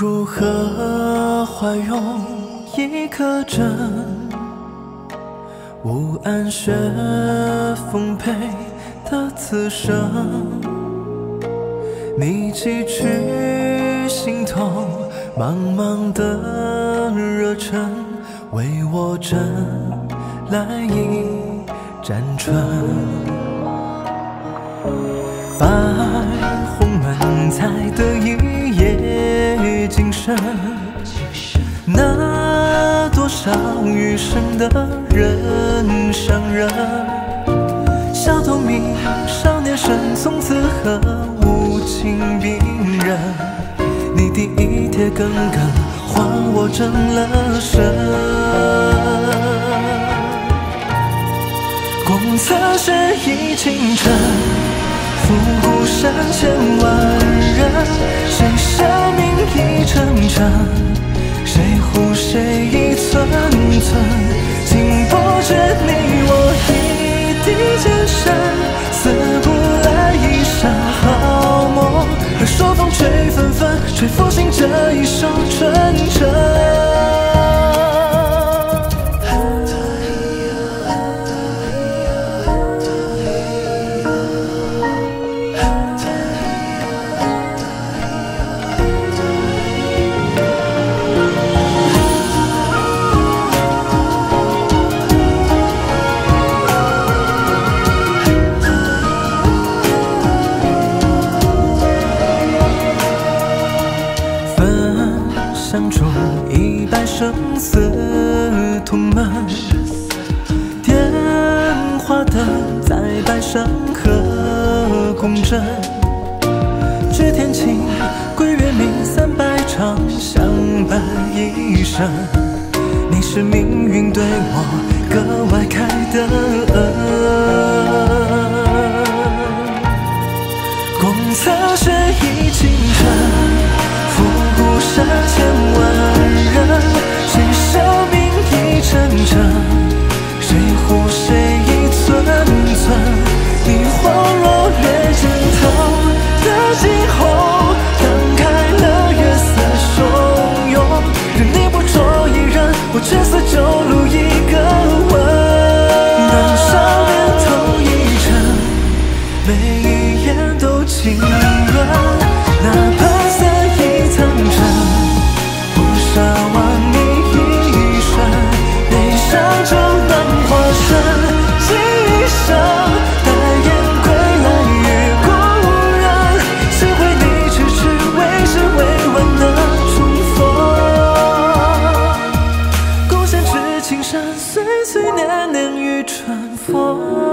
如何怀拥一颗真？无暗雪奉陪的此生，你寄去心头茫茫的热忱，为我斟来一盏春。白鸿门才得一那多少余生的人上人。小透明少年身，从此和无情病人。你第一帖耿耿，换我挣了身。共测雪一倾城，赴孤山千万。谁护谁一寸寸。紧握着你我一地艰深，死不来一声好梦。而说风吹纷纷，吹拂心这一首纯真。一拜生死同门，电话灯在摆山河共振，知天晴，归月明，三百场相伴一生。你是命运对我格外开的谁。春风。